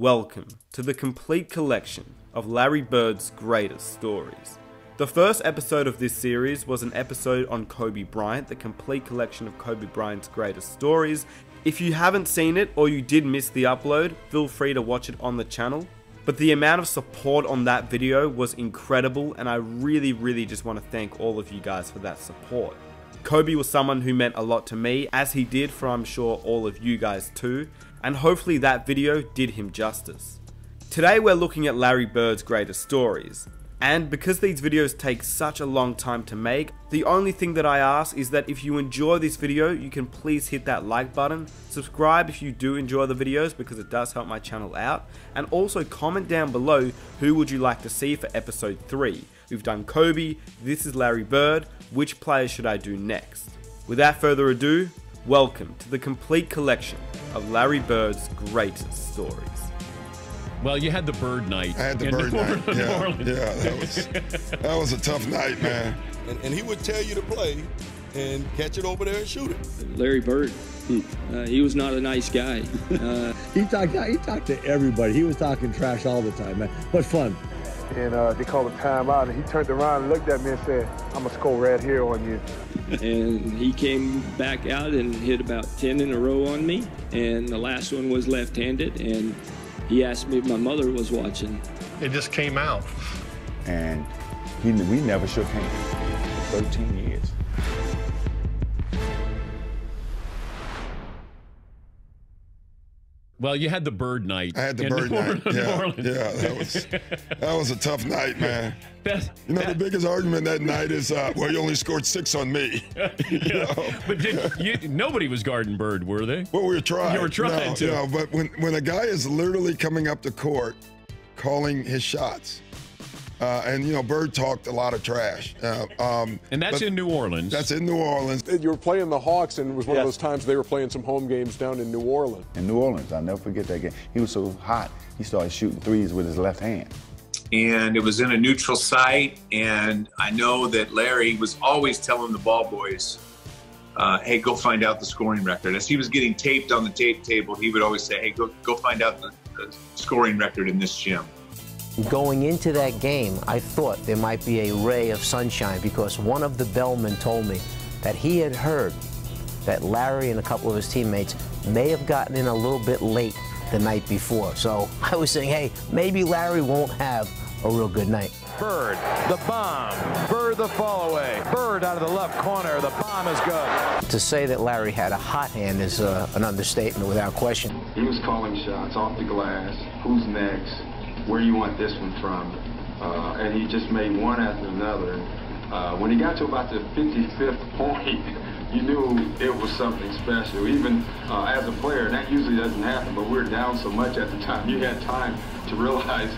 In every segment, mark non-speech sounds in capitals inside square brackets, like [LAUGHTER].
Welcome to the complete collection of Larry Bird's greatest stories. The first episode of this series was an episode on Kobe Bryant, the complete collection of Kobe Bryant's greatest stories. If you haven't seen it or you did miss the upload, feel free to watch it on the channel. But the amount of support on that video was incredible, and I really, really just want to thank all of you guys for that support. Kobe was someone who meant a lot to me, as he did for I'm sure all of you guys too, and hopefully that video did him justice. Today we're looking at Larry Bird's greatest stories, and because these videos take such a long time to make, the only thing that I ask is that if you enjoy this video, you can please hit that like button, subscribe if you do enjoy the videos because it does help my channel out, and also comment down below who would you like to see for episode 3. We've done Kobe, this is Larry Bird, which player should I do next? Without further ado, welcome to the complete collection of Larry Bird's greatest stories. Well, you had the bird night. I had the bird New night. [LAUGHS] New Yeah, yeah, that was that was a tough night, man. and, and he would tell you to play and catch it over there and shoot it. Larry Bird. Uh, he was not a nice guy. [LAUGHS] Uh, He talked. He talked to everybody. He was talking trash all the time, man. But fun. And uh, they called a timeout, and he turned around and looked at me and said, "I'm gonna score right here on you." and he came back out and hit about 10 in a row on me. And the last one was left handed. And he asked me if my mother was watching. It just came out. and he, we never shook hands for 13 years. Well, you had the bird night. I had the bird New night. Orleans- Yeah, Orleans. yeah, that was that was a tough night, man. You know, the biggest argument that night is, uh, well, you only scored six on me. [LAUGHS] yeah. But did you, nobody was guarding Bird, were they? Well, we were trying. You were trying no, to. no, but when when a guy is literally coming up the court, calling his shots, uh, and you know, Bird talked a lot of trash. Uh, um, And that's in New Orleans. That's in New Orleans. You were playing the Hawks, and it was one Yes. of those times they were playing some home games down in New Orleans. In New Orleans, I'll never forget that game. He was so hot, he started shooting threes with his left hand. and it was in a neutral site. And I know that Larry was always telling the ball boys, uh, "Hey, go find out the scoring record." As he was getting taped on the tape table, he would always say, "Hey, go go find out the, the scoring record in this gym." Going into that game, I thought there might be a ray of sunshine because one of the bellmen told me that he had heard that Larry and a couple of his teammates may have gotten in a little bit late the night before. So [LAUGHS] I was saying, hey, maybe Larry won't have a real good night. Bird, the bomb. Bird, the fall away. Bird out of the left corner. The bomb is good. To say that Larry had a hot hand is uh, an understatement without question. He was calling shots off the glass. Who's next? Where you want this one from? Uh, and he just made one after another. Uh, when he got to about the 55th point, [LAUGHS] you knew it was something special. Even uh, as a player, and that usually doesn't happen, but we were down so much at the time, you had time to realize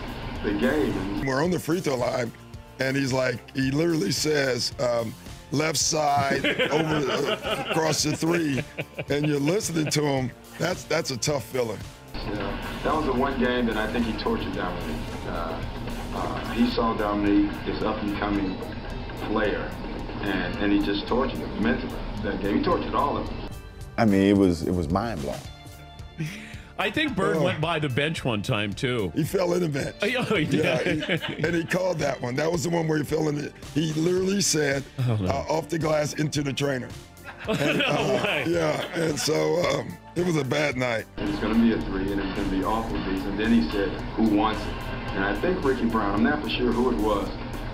the game. We're on the free throw line, and he's like, he literally says, um, left side [LAUGHS] over uh, across the three, and you're listening to him. That's that's a tough feeling. Yeah, that was the one game that I think he tortured Dominique. Uh, uh, he saw Dominique, this up and coming player, and, and he just tortured him mentally. That game, he tortured all of them. I mean, it was it was mind blowing. I think Bird Oh. went by the bench one time too. He fell in the bench. Oh, yeah, he did. Yeah, he- and he called that one. That was the one where he fell in it. He literally said, Oh, uh, off the glass into the trainer. [LAUGHS] And, uh, way. yeah, and so um, it was a bad night. And it's going to be a three, and it's going to be awful And Then he said, who wants it? And I think Ricky Brown, I'm not for sure who it was,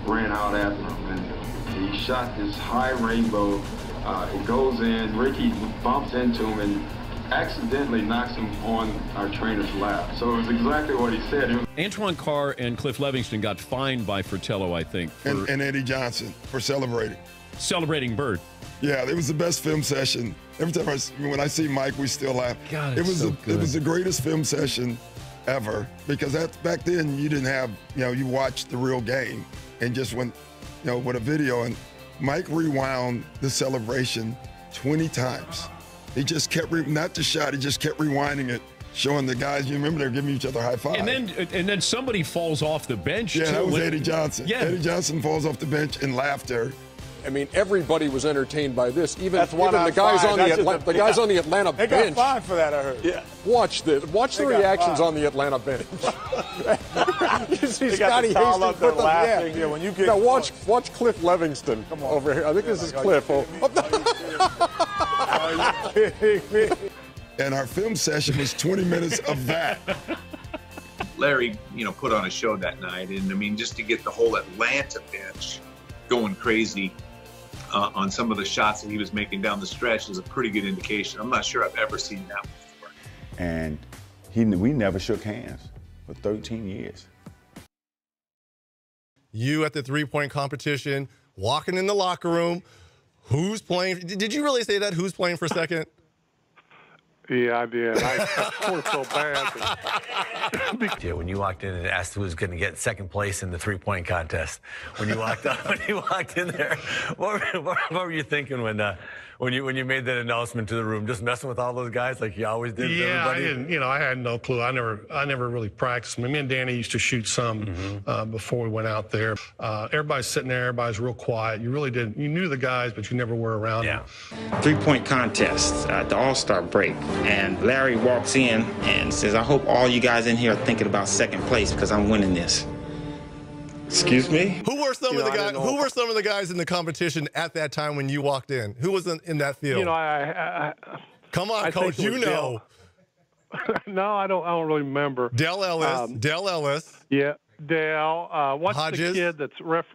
ran out after him. And he shot this high rainbow. Uh, it goes in. Ricky bumps into him and accidentally knocks him on our trainer's lap. So it was exactly what he said. It was Antoine Carr and Cliff Levingston got fined by Fratello, I think, for And, and Eddie Johnson for celebrating. Celebrating Bird. Yeah, it was the best film session. Every time I, s- when I see Mike, we still laugh. God, it was so the, it was the greatest film session ever because that back then you didn't have you know you watched the real game and just went you know with a video and Mike rewound the celebration 20 times. He just kept re- not the shot, he just kept rewinding it, showing the guys. You remember they're giving each other high five. And then and then somebody falls off the bench Yeah, too. that was Eddie Johnson. Yeah. Eddie Johnson falls off the bench in laughter. I mean, everybody was entertained by this. Even, That's even the guys five. on the, That's just Atla- a- the guys yeah. on the Atlanta They bench. got fined for that, I heard. Yeah. Watch the watch the [LAUGHS] [LAUGHS] They got reactions fined. on the Atlanta bench. you see They got Scotty the towel Hastings up there put them- laughing. yeah. Yeah, when you get now watch watch Cliff Levingston come over here. I think this is Cliff. Oh, And our film session was 20 minutes of that. Larry, you know, put on a show that night, and I mean, just to get the whole Atlanta bench going crazy uh, on some of the shots that he was making down the stretch is a pretty good indication. I'm not sure I've ever seen that before. And he, we never shook hands for 13 years. You at the three point competition, walking in the locker room. Who's playing? Did you really say that? Who's playing for second? [LAUGHS] Yeah, I did. I, I felt so bad. Yeah, when you walked in and asked who was going to get second place in the three-point contest, when you walked up, [LAUGHS] when you walked in there, what what, what were you thinking when uh, when you when you made that announcement to the room? Just messing with all those guys like you always did. with Yeah, I everybody? didn't. You know, I had no clue. I never, I never really practiced. I mean, me and Danny used to shoot some Mm-hmm. uh, before we went out there. Uh, everybody's sitting there. Everybody's real quiet. You really didn't. You knew the guys, but you never were around them. three point contest at the All Star break. And Larry walks in and says, I hope all you guys in here are thinking about second place because I'm winning this. Excuse me? Who were some You of the know, I guys? Who were some of the guys in the competition at that time when you walked in? Who was in, in that field? You know, I. I, I Come on, I coach. You know. [LAUGHS] no, I don't. I don't really remember. Dell Ellis. Um, Dell Ellis. Yeah, Dale. Uh, what's Hodges? the kid that's ref?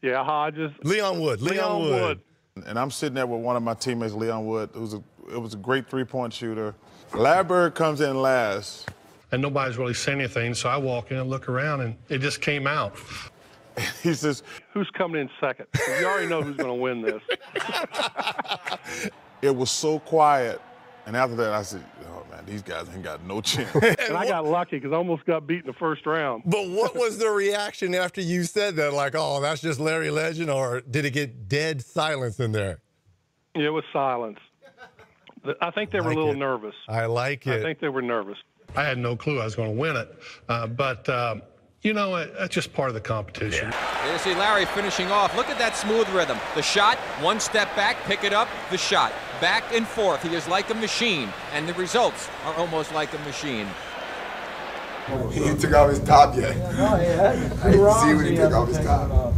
Yeah, Hodges. Leon Wood. Leon, Wood. And I'm sitting there with one of my teammates, Leon Wood. It was a it was a great three point shooter. Labberg comes in last. And nobody's really saying anything. So I walk in and look around, and it just came out. [LAUGHS] He says, "Who's coming in second? 'Cause You already know who's going to win this." [LAUGHS] It was so quiet. And after that, I said, oh man, these guys ain't got no chance. [LAUGHS] and I got lucky because I almost got beat in the first round. But what was the reaction after you said that? Like, oh, that's just Larry Legend, or did it get dead silence in there? It was silence. I think they were Like a little it. nervous. I like it. I think they were nervous. I had no clue I was going to win it, uh, but um, you know, it, that's just part of the competition. You see Larry finishing off. Look at that smooth rhythm. The shot, one step back, pick it up, the shot. Back and forth. He is like a machine, and the results are almost like a machine. He ain't took off his top yet. [LAUGHS] I didn't see when he took off his top.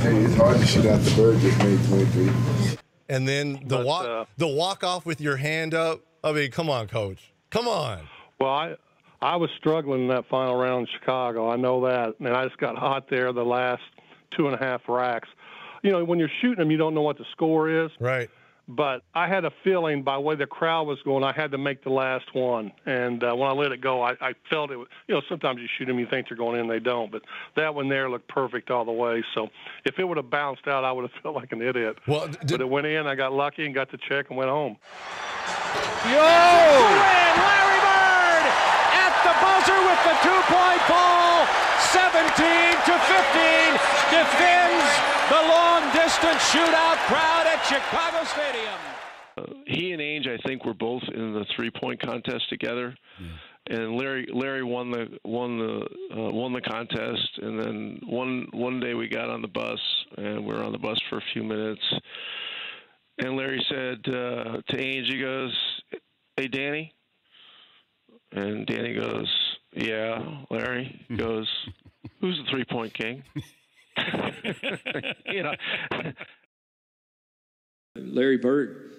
Hey, it's hard to shoot out the bird just made 23. And then the But, walk, uh, the walk off with your hand up. I mean, come on, coach. Come on. Well, I I was struggling in that final round in Chicago. I know that, and I just got hot there the last two and a half racks. You know, when you're shooting them, you don't know what the score is. Right. But I had a feeling by the way the crowd was going, I had to make the last one. And uh, when I let it go, I, I felt it. was- You know, sometimes you shoot them, you think they're going in, they don't. But that one there looked perfect all the way. So if it would have bounced out, I would have [LAUGHS] felt like an idiot. Well, but it went in. I got lucky and got the check and went home. Yo! Larry Bird at the buzzer with the two-point ball. 17 to 15 defends the long-distance shootout crowd at Chicago Stadium. he and Ainge, I think, were both in the three-point contest together, and Larry Larry won the won the uh, won the contest. And then one one day we got on the bus, and we were on the bus for a few minutes, and Larry said uh, to Ainge, he goes, "Hey, Danny," and Danny goes, "Yeah, Larry." [LAUGHS] Goes, "Who's the three-point king?" [LAUGHS] you know. Larry Bird.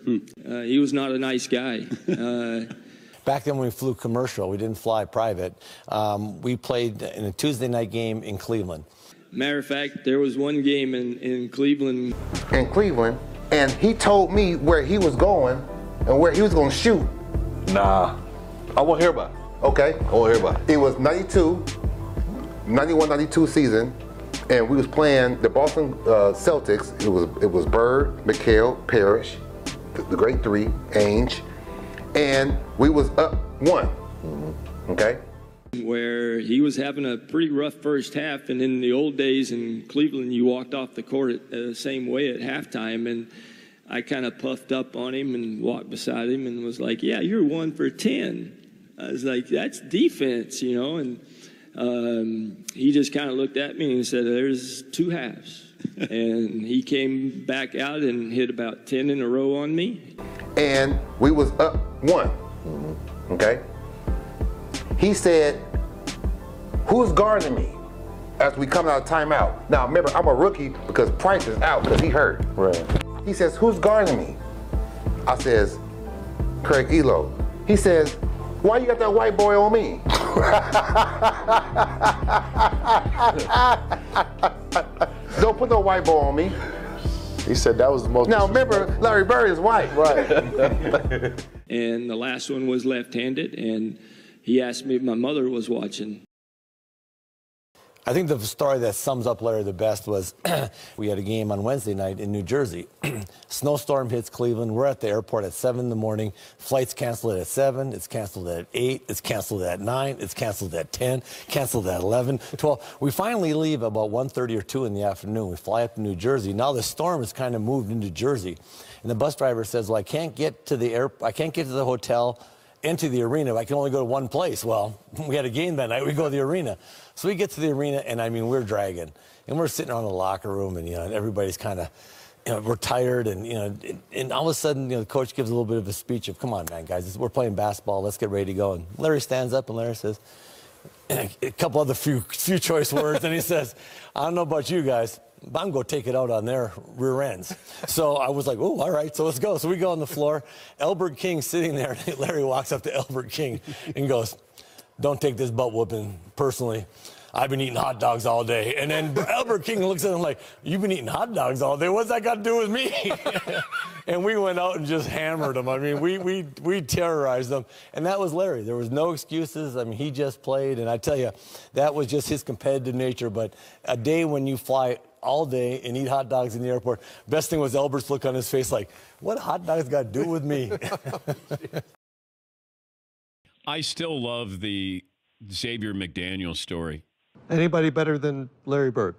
Uh, he was not a nice guy. Uh, [LAUGHS] Back then, when we flew commercial, we didn't fly private. Um, we played in a Tuesday night game in Cleveland. matter of fact, there was one game in, in Cleveland. In Cleveland, and he told me where he was going and where he was going to shoot. Nah, I won't hear about it. Okay. I won't hear about it. It was 92, 91, 92 season, and we was playing the Boston uh, Celtics. It was it was Bird, McHale, Parish, the, the great three, Ainge, and we was up one. Okay. where he was having a pretty rough first half. And in the old days in Cleveland, you walked off the court uh, the same way at halftime. And I kind of puffed up on him and walked beside him and was like, "Yeah, you're one for 10. I was like, "That's defense," you know. And um, he just kind of looked at me and said, "There's two halves." [LAUGHS] and he came back out and hit about 10 in a row on me. And we was up one. Okay? He said, who's guarding me? As we come out of timeout. Now remember, I'm a rookie because Price is out because he hurt. Right. He says, who's guarding me? I says, Craig Ehlo. He says, why you got that white boy on me? Don't put no white boy on me. He said that was the most. Now remember, Larry Bird is white. Right. [LAUGHS] And the last one was left handed, and he asked me if my mother was watching. I think the story that sums up Larry the best was [CLEARS THROAT] we had a game on Wednesday night in New Jersey. [CLEARS THROAT] Snowstorm hits Cleveland. We're at the airport at 7 in the morning. Flight's canceled at 7. It's canceled at 8. It's canceled at 9. It's canceled at 10. Canceled at 11, 12. We finally leave about 1.30 or 2 in the afternoon. We fly up to New Jersey. Now the storm has kind of moved into Jersey. And the bus driver says, well, I can't get to the air, I can't get to the hotel into the arena. I can only go to one place. Well, [LAUGHS] we had a game that night. We go to the arena. So we get to the arena, and I mean, we're dragging. And we're sitting around the locker room, and, you know, and everybody's kind of, you know, we're tired. And, you know, and, and all of a sudden, you know, the coach gives a little bit of a speech of, come on, man, guys, we're playing basketball. Let's get ready to go. And Larry stands up, and Larry says, [CLEARS THROAT] a couple other few, few choice words, and he [LAUGHS] says, I don't know about you guys, to take it out on their rear ends. So I was like, oh, all right, so let's go. So we go on the floor. Albert King sitting there. [LAUGHS] Larry walks up to Elbert King and goes, don't take this butt whooping personally. I've been eating hot dogs all day. And then Albert King looks at him like, You've been eating hot dogs all day. What's that got to do with me? [LAUGHS] and we went out and just hammered him. I mean, we, we, we terrorized them. And that was Larry. There was no excuses. I mean, he just played. And I tell you, that was just his competitive nature. But a day when you fly all day and eat hot dogs in the airport, best thing was Albert's look on his face like, What hot dogs got to do with me? [LAUGHS] I still love the Xavier McDaniel story. Anybody better than Larry Bird?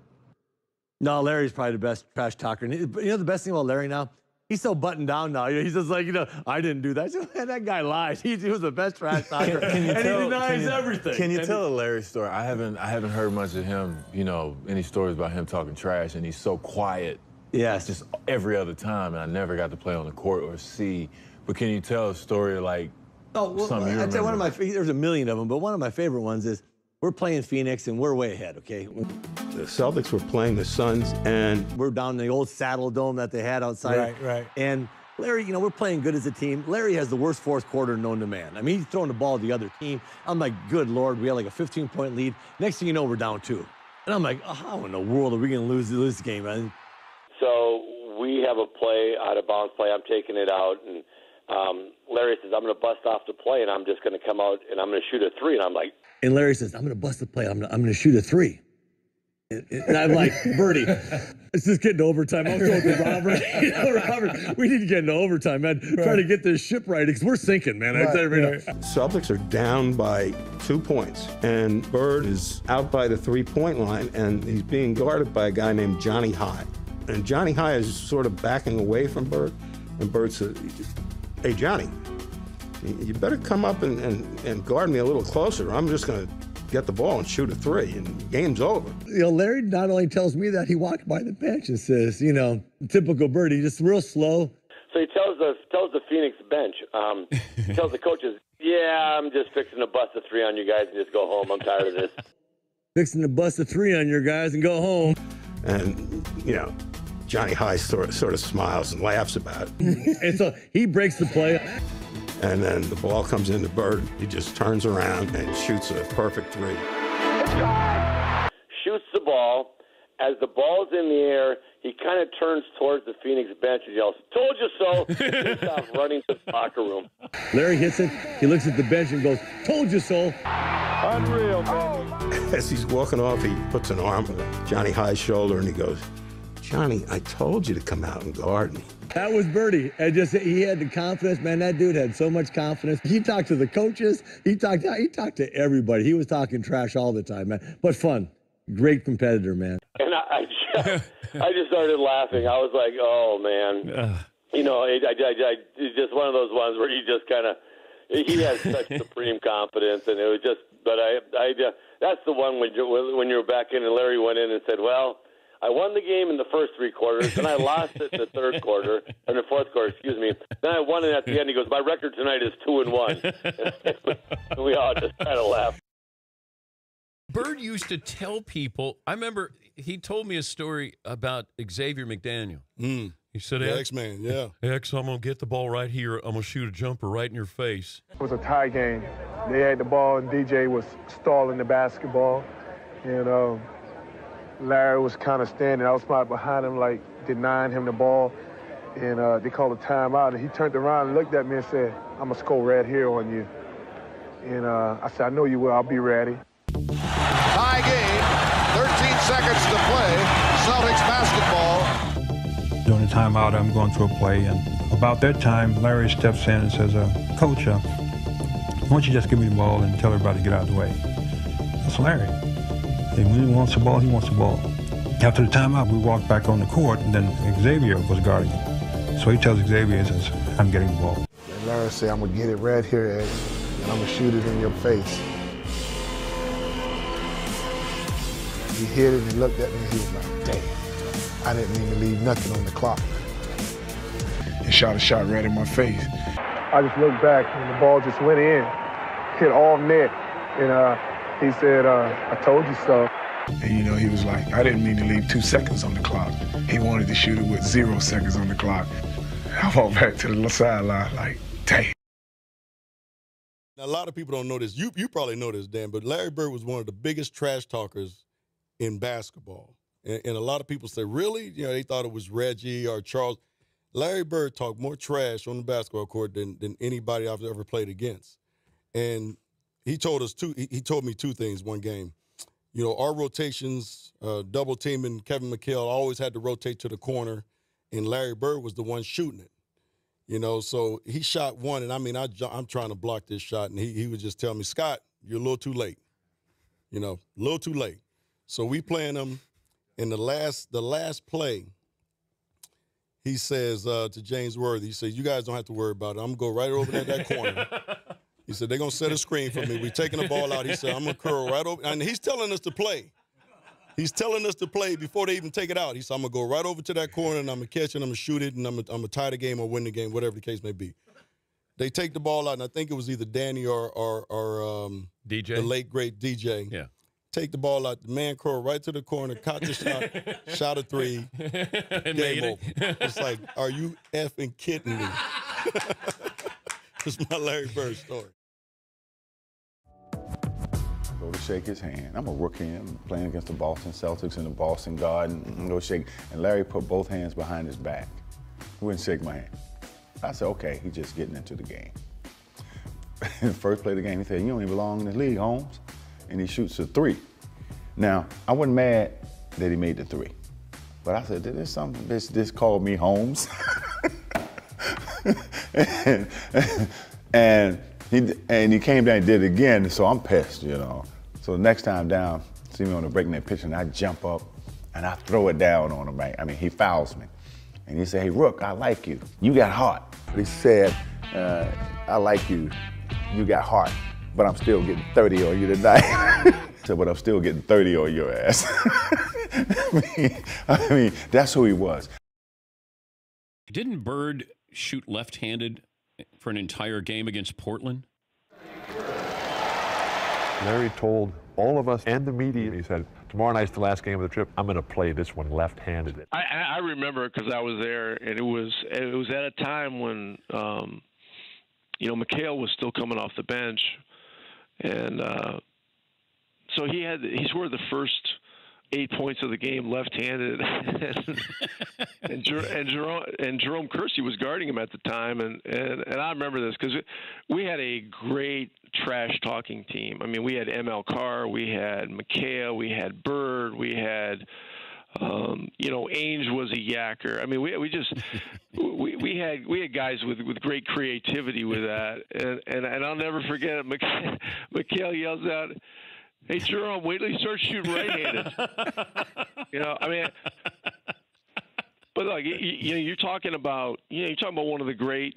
No, Larry's probably the best trash talker. You know the best thing about Larry now? He's so buttoned down now. He's just like, you know, I didn't do that. [LAUGHS] Just, Man, that guy lies. [LAUGHS] He, he was the best trash talker. Can you and tell, he denies can you, everything. Can you And tell a Larry story? I haven't I haven't heard much of him, you know, any stories about him talking trash and he's so quiet. Yes. Just every other time and I never got to play on the court or see. But can you tell a story like Oh, well, I'd say one of my there's a million of them, but one of my favorite ones is we're playing Phoenix and we're way ahead. Okay, The Celtics were playing the Suns, and we're down in the old Saddle Dome that they had outside. Right, right. And Larry, you know, we're playing good as a team. Larry has the worst fourth quarter known to man. I mean, he's throwing the ball to the other team. I'm like, good lord, we had like a 15 point lead. Next thing you know, we're down two. And I'm like, oh, how in the world are we going to lose this game? man? So we have a play out of bounds play. I'm taking it out, and um, Larry says I'm going to bust off the play, and I'm just going to come out and I'm going to shoot a three, and I'm like, And Larry says, I'm going to bust the play. I'm going to shoot a three. And, I'm like, Bertie, it's just getting overtime. I'm going to Robert. [LAUGHS] you know, Robert, we need to get into overtime, man. Try to get this ship right because we're sinking, man. I right. Celtics are down by two points, and Bird is out by the three-point line, and he's being guarded by a guy named Johnny High. And Johnny High is sort of backing away from Bird, and Bird says, "Hey, Johnny, you better come up and, and, and guard me a little closer. I'm just going to get the ball and shoot a three, and game's over." You know, Larry not only tells me that, he walked by the bench and says, you know, typical Birdie, just real slow. so he tells the tells the Phoenix bench, um, he [LAUGHS] tells the coaches, yeah, I'm just fixing to bust a three on you guys and just go home. I'm tired of this. [LAUGHS] Fixing to bust a three on your guys and go home. And, you know, Johnny High sort of, sort of smiles and laughs about it. [LAUGHS] and so he breaks the play. And then the ball comes into Bird. He just turns around and shoots a perfect three. Shoots the ball. As the ball's in the air, he kind of turns towards the Phoenix bench and yells, "Told you so!" [LAUGHS] He stops running to the locker room. Larry hits it. He looks at the bench and goes, Told you so. Unreal, man. As he's walking off, he puts an arm on Johnny High's shoulder and he goes, Johnny, I told you to come out and guard me. That was Birdie. And just he had the confidence, man. That dude had so much confidence. He talked to the coaches. He talked. He talked to everybody. He was talking trash all the time, man. But fun. Great competitor, man. And I, I just, I just started laughing. I was like, "Oh man!" You know, I, I, I, I, it's just one of those ones where you just kind of. He has [LAUGHS] such supreme confidence, and it was just. But I, I, uh, that's the one when you when you were back in, and Larry went in and said, "Well, I won the game in the first three quarters, then I lost it in the third quarter, and the fourth quarter, excuse me. Then I won it at the end. He goes, "My record tonight is two and one." [LAUGHS] we all just kind of laughed. Bird used to tell people. I remember he told me a story about Xavier McDaniel. Mm. He said, "X- X-Man, yeah. X, I'm gonna get the ball right here. I'm gonna shoot a jumper right in your face." It was a tie game. They had the ball, and DJ was stalling the basketball. And um, Larry was kind of standing I outside behind him, like denying him the ball. And uh, they called a timeout, and he turned around and looked at me and said, I'm going to score right here on you. And uh, I said, I know you will. I'll be ready. Tie game, 13 seconds to play. Celtics basketball. During the timeout, I'm going through a play, and about that time, Larry steps in and says, uh, Coach, uh, why don't you just give me the ball and tell everybody to get out of the way? That's Larry. And when he wants the ball, he wants the ball. After the timeout, we walked back on the court, and then Xavier was guarding him. So he tells Xavier, he says, I'm getting the ball. And Larry said, I'm going to get it right here, Ed, and I'm going to shoot it in your face. He hit it and looked at me, and he was like, damn, I didn't mean to leave nothing on the clock. And shot a shot right in my face. I just looked back, and the ball just went in, hit all net. And uh, he said, uh, I told you so. And you know, he was like, I didn't mean to leave two seconds on the clock. He wanted to shoot it with zero seconds on the clock. I walked back to the sideline like, damn. Now, a lot of people don't know this. You you probably know this, Dan, but Larry Bird was one of the biggest trash talkers in basketball. And, and a lot of people say, really? You know, they thought it was Reggie or Charles. Larry Bird talked more trash on the basketball court than, than anybody I've ever played against. And he told us two, he, told me two things one game. You know, our rotations, uh, double teaming Kevin McHale always had to rotate to the corner, and Larry Bird was the one shooting it. You know, so he shot one, and I mean, I, I'm trying to block this shot, and he, he would just tell me, Scott, you're a little too late. You know, a little too late. So we playing him in the last the last play. He says uh, to James Worthy, he says, "You guys don't have to worry about it. I'm gonna go right over there that corner." [LAUGHS] He said, "They're gonna set a screen for me. We're taking the ball out." He said, "I'm gonna curl right over," and he's telling us to play. He's telling us to play before they even take it out. He said, I'm going to go right over to that corner and I'm going to catch it, I'm going to shoot it, and I'm going to tie the game or win the game, whatever the case may be. They take the ball out, and I think it was either Danny or, or, or um, DJ? the late, great DJ. Yeah. Take the ball out, the man curl right to the corner, caught the shot, [LAUGHS] shot a three, [LAUGHS] And game over. it. It's like, are you effing kidding me? [LAUGHS] It's my Larry Bird story. Go to shake his hand. I'm a rookie. I'm playing against the Boston Celtics in the Boston Garden. Go shake. And Larry put both hands behind his back. He wouldn't shake my hand. I said, okay, he's just getting into the game. [LAUGHS] First play of the game, he said, you don't even belong in the league, Holmes. And he shoots a three. Now, I wasn't mad that he made the three. But I said, did this something this this called me Holmes. [LAUGHS] [LAUGHS] and, he and he came down and did it again, so I'm pissed, you know. So next time down, see me on the breakneck pitch, and I jump up and I throw it down on him. Right? I mean, he fouls me, and he said, "Hey, Rook, I like you. You got heart." He said, uh, "I like you. You got heart, but I'm still getting 30 on you tonight." [LAUGHS] Said, "But I'm still getting 30 on your ass." [LAUGHS] I mean, I mean, that's who he was. Didn't Bird shoot left-handed for an entire game against Portland? Larry told all of us and the media, he said, tomorrow night's the last game of the trip. I'm going to play this one left-handed. I, I I remember because I was there, and it was it was at a time when um, you know McHale was still coming off the bench, and uh, so he had he of the first eight points of the game left-handed, [LAUGHS] and Jer- and Jerome and Jerome Kersey was guarding him at the time, and and, and I remember this because we had a great trash talking team. I mean, we had ML Carr, we had McHale, we had Bird, we had um, you know, Ainge was a yacker. I mean, we we just [LAUGHS] we we had we had guys with with great creativity with that, and and, and I'll never forget it. McHale [LAUGHS] yells out, "Hey Jerome, wait till you start shooting right-handed." you know, I mean. But like you, you know, you're talking about you know you're talking about one of the great,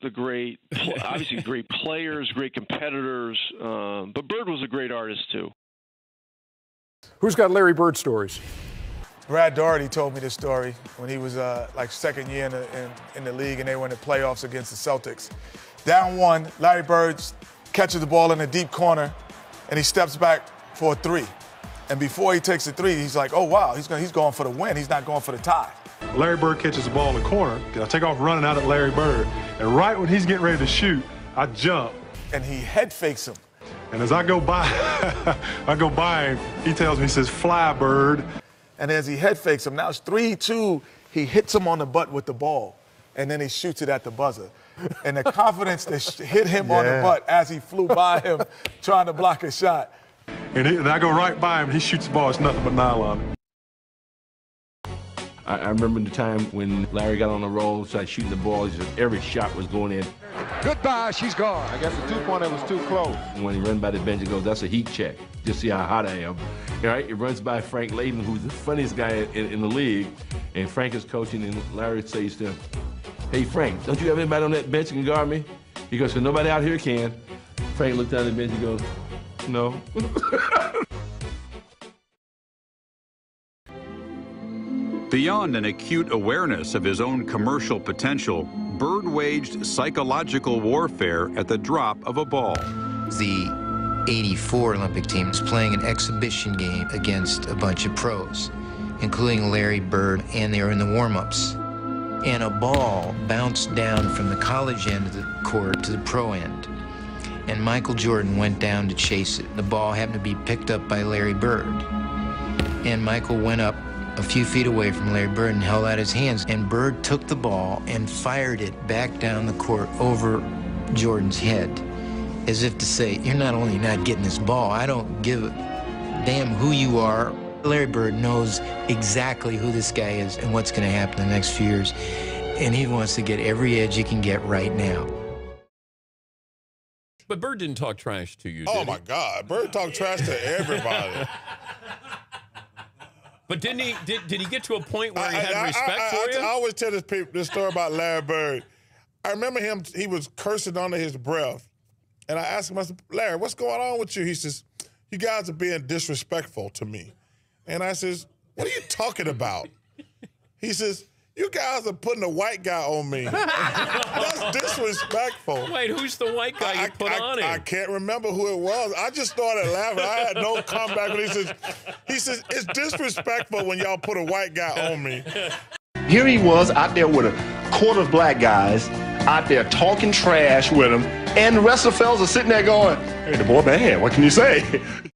the great, obviously great players, great competitors. Um, but Bird was a great artist too. Who's got Larry Bird stories? Brad Daugherty told me this story when he was uh, like second year in the, in, in the league and they were in the playoffs against the Celtics. Down one, Larry Bird catches the ball in a deep corner and he steps back for a three. And before he takes the three, he's like, oh, wow, he's going, he's going for the win. He's not going for the tie. Larry Bird catches the ball in the corner. I take off running out at Larry Bird. And right when he's getting ready to shoot, I jump. And he head fakes him. And as I go by, [LAUGHS] I go by him, he tells me, he says, fly bird. And as he head fakes him, now it's 3 2, he hits him on the butt with the ball. And then he shoots it at the buzzer. And the confidence that hit him on the butt as he flew by him trying to block a shot. And, he, and I go right by him, he shoots the ball, it's nothing but nylon. I, I remember the time when Larry got on the roll, started shooting the ball. He said every shot was going in. Goodbye, she's gone. I guess the two-pointer was too close. When he ran by the bench, he goes, that's a heat check. Just see how hot I am. All right, it runs by Frank Layden, who's the funniest guy in, in the league. And Frank is coaching, and Larry says to him, hey, Frank, don't you have anybody on that bench that can guard me? He goes, so nobody out here can. Frank looked down at the bench, and goes, no. [LAUGHS] Beyond an acute awareness of his own commercial potential, Bird waged psychological warfare at the drop of a ball. The 84 Olympic team was playing an exhibition game against a bunch of pros, including Larry Bird, and they were in the warm-ups. And a ball bounced down from the college end of the court to the pro end. And Michael Jordan went down to chase it. The ball happened to be picked up by Larry Bird. And Michael went up a few feet away from Larry Bird and held out his hands. And Bird took the ball and fired it back down the court over Jordan's head, as if to say, You're not only not getting this ball, I don't give a damn who you are. Larry Bird knows exactly who this guy is and what's going to happen in the next few years. And he wants to get every edge he can get right now. But Bird didn't talk trash to you. Oh my he? God, Bird talked trash to everybody. [LAUGHS] But didn't he? Did, did he get to a point where he had I- respect I, for I, you? I always tell this, peop this story about Larry Bird. I remember him, he was cursing under his breath. And I asked him, I said, Larry, what's going on with you? He says, You guys are being disrespectful to me. And I says, What are you talking about? He says, You guys are putting a white guy on me. [LAUGHS] That's disrespectful. Wait, who's the white guy you I, put I- on him? I can't remember who it was. I just started laughing. I had no comeback when he says, he says, it's disrespectful when y'all put a white guy on me. Here he was out there with a quarter of black guys out there talking trash with him, and the rest of the fellas are sitting there going, "Hey, the boy bad. What can you say?" [LAUGHS]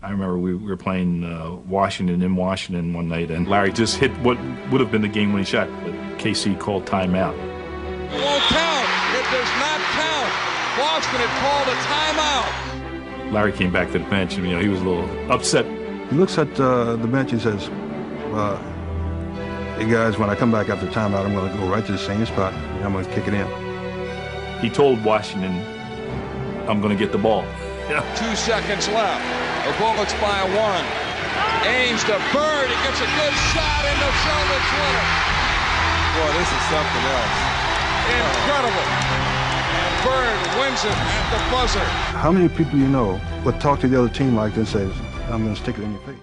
I remember we, we were playing uh, Washington in Washington one night, and Larry just hit what would have been the game-winning shot, but KC called timeout. It won't count. It does not count. Boston had called a timeout. Larry came back to the bench, and you know he was a little upset. He looks at uh, the bench and says, uh, hey guys, when I come back after timeout, I'm going to go right to the same spot. and I'm going to kick it in. He told Washington, "I'm going to get the ball." Two seconds left. The Bullets by one. Ainge to Bird. He gets a good shot in the Celtics win it. Boy, this is something else. Incredible. And Bird wins it at the buzzer. How many people you know would talk to the other team like this and say, I'm going to stick it in your face?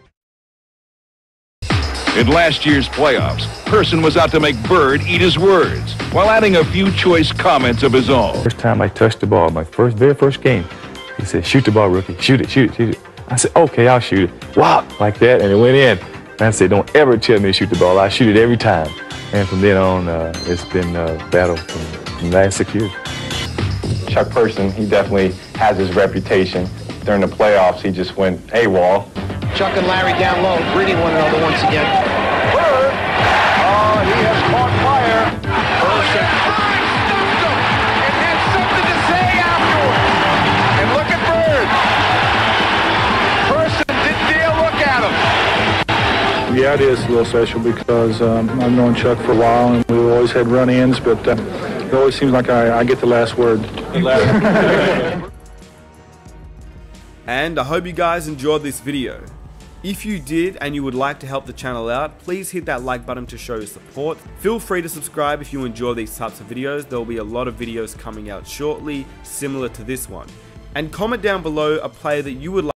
In last year's playoffs, Person was out to make Bird eat his words while adding a few choice comments of his own. First time I touched the ball, my first, very first game, he said, shoot the ball, rookie. Shoot it, shoot it, shoot it. I said, okay, I'll shoot it. Wow, like that, and it went in. And I said, don't ever tell me to shoot the ball. I shoot it every time. And from then on, uh, it's been a battle from, from the last six years. Chuck Person, he definitely has his reputation. During the playoffs, he just went AWOL. Chuck and Larry down low, greeting one another once again. Yeah, it is a little special because um, I've known Chuck for a while and we've always had run-ins, but uh, it always seems like I, I get the last word. [LAUGHS] And I hope you guys enjoyed this video. If you did and you would like to help the channel out, please hit that like button to show your support. Feel free to subscribe if you enjoy these types of videos. There will be a lot of videos coming out shortly, similar to this one. And comment down below a player that you would like